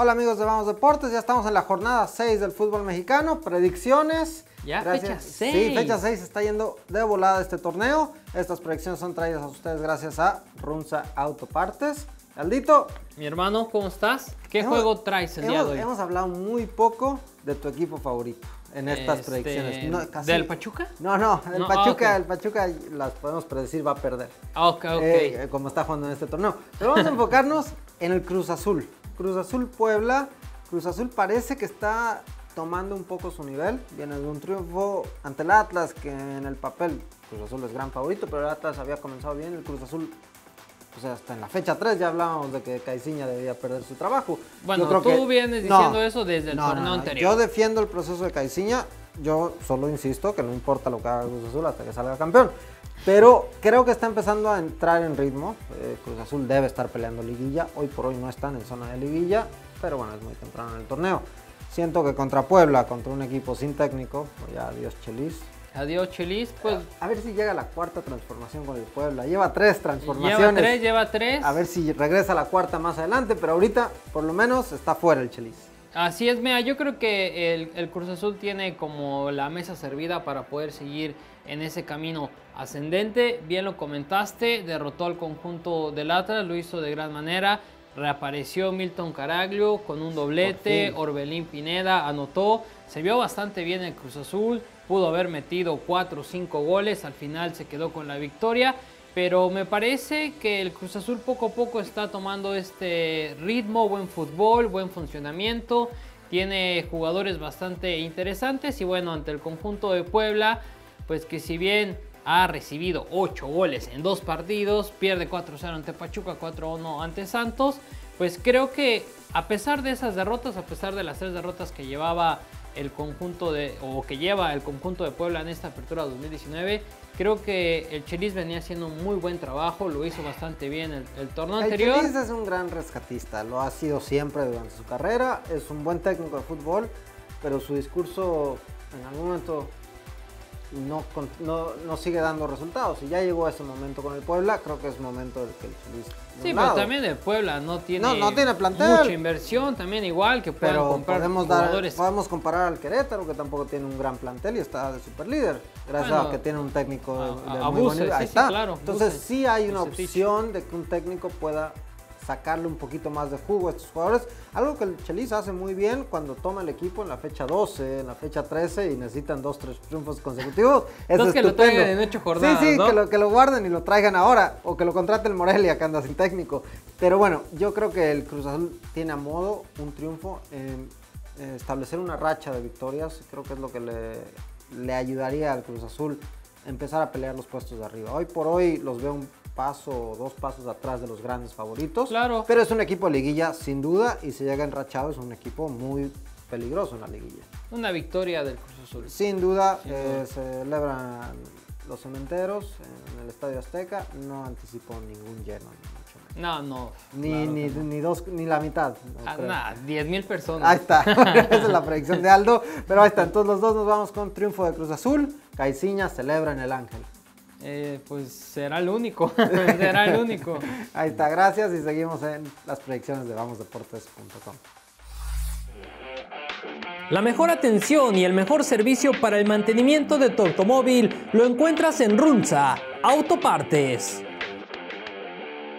Hola amigos de Vamos Deportes, ya estamos en la jornada 6 del fútbol mexicano, predicciones. Ya, Gracias. fecha 6. Sí, fecha 6 está yendo de volada este torneo. Estas predicciones son traídas a ustedes gracias a Runza Autopartes. Aldito, Mi hermano, ¿cómo estás? ¿Qué hemos- juego traes el día hemos, de hoy? hemos hablado muy poco de tu equipo favorito en estas Este, predicciones. No, casi- ¿Del Pachuca? No, no, el No, ah, Pachuca, el Pachuca las podemos predecir va a perder. Ah, ok, ok. eh, como está jugando en este torneo. Pero vamos a enfocarnos en el Cruz Azul. Cruz Azul Puebla. Cruz Azul parece que está tomando un poco su nivel. Viene de un triunfo ante el Atlas, que en el papel Cruz Azul es gran favorito, pero el Atlas había comenzado bien. El Cruz Azul, pues hasta en la fecha 3 ya hablábamos de que Caiciña debía perder su trabajo. Bueno, Yo creo tú que- vienes No, diciendo eso desde el no, torneo no. anterior. Yo defiendo el proceso de Caiciña. Yo solo insisto que no importa lo que haga Cruz Azul hasta que salga campeón. Pero creo que está empezando a entrar en ritmo. Eh, Cruz Azul debe estar peleando liguilla. Hoy por hoy no están en zona de liguilla. Pero bueno, es muy temprano en el torneo. Siento que contra Puebla, contra un equipo sin técnico, pues ya adiós Chelis. Adiós, Chelis. Pues A ver si llega la cuarta transformación con el Puebla. Lleva tres transformaciones. lleva tres, lleva tres. A ver si regresa la cuarta más adelante, pero ahorita por lo menos está fuera el Chelis. Así es, mira, yo creo que el, el Cruz Azul tiene como la mesa servida para poder seguir en ese camino ascendente. Bien lo comentaste, derrotó al conjunto del Atlas, lo hizo de gran manera. Reapareció Milton Caraglio con un doblete. Orbelín Pineda anotó. Se vio bastante bien el Cruz Azul, pudo haber metido 4 o 5 goles, al final se quedó con la victoria. Pero me parece que el Cruz Azul poco a poco está tomando este ritmo, buen fútbol, buen funcionamiento. Tiene jugadores bastante interesantes y bueno, ante el conjunto de Puebla, pues que si bien ha recibido 8 goles en dos partidos, pierde 4-0 ante Pachuca, 4-1 ante Santos, pues creo que a pesar de esas derrotas, a pesar de las tres derrotas que llevaba el conjunto de, o que lleva el conjunto de Puebla en esta apertura 2019, creo que el Chelis venía haciendo un muy buen trabajo, lo hizo bastante bien el, el torneo El anterior. Chelis es un gran rescatista, lo ha sido siempre durante su carrera, es un buen técnico de fútbol, pero su discurso en algún momento no, no, no sigue dando resultados. Y ya llegó a ese momento con el Puebla, creo que es momento de que el de Sí, pero también el Puebla no tiene, No, no tiene plantel. mucha inversión, también igual que puedan Pero comprar podemos, dar, jugadores. podemos comparar al Querétaro, que tampoco tiene un gran plantel y está de super líder, gracias Bueno, a que tiene un técnico de, a- de a muy sí, Ahí sí, está. claro, Entonces sí hay una opción de que un técnico pueda sacarle un poquito más de jugo a estos jugadores. Algo que el Chelis hace muy bien cuando toma el equipo en la fecha 12, en la fecha 13 y necesitan dos, tres triunfos consecutivos. Es Entonces que lo traigan en ocho jornadas, Sí, sí, ¿no? que, lo, que lo guarden y lo traigan ahora. O que lo contrate el Morelia, que anda sin técnico. Pero bueno, yo creo que el Cruz Azul tiene a modo un triunfo. en eh, establecer una racha de victorias. Creo que es lo que le, le ayudaría al Cruz Azul a empezar a pelear los puestos de arriba. Hoy por hoy los veo un paso o dos pasos atrás de los grandes favoritos. Claro. Pero es un equipo de liguilla, sin duda. Y si llega enrachado, es un equipo muy peligroso en la liguilla. Una victoria del Cruz Azul. Sin duda, Sin eh, celebran los cementeros en el Estadio Azteca. No anticipó ningún lleno, ni mucho menos. No, no. Ni, claro ni, no. ni dos, ni la mitad. no Ah, nada, 10 mil personas. Ahí está, esa es la predicción de Aldo. Pero ahí está, entonces los dos nos vamos con triunfo de Cruz Azul. Caiciña celebra en el Ángel. Eh, pues será el único. será el único. Ahí está, gracias y seguimos en las predicciones de vamosdeportes.com. La mejor atención y el mejor servicio para el mantenimiento de tu automóvil lo encuentras en Runza Autopartes.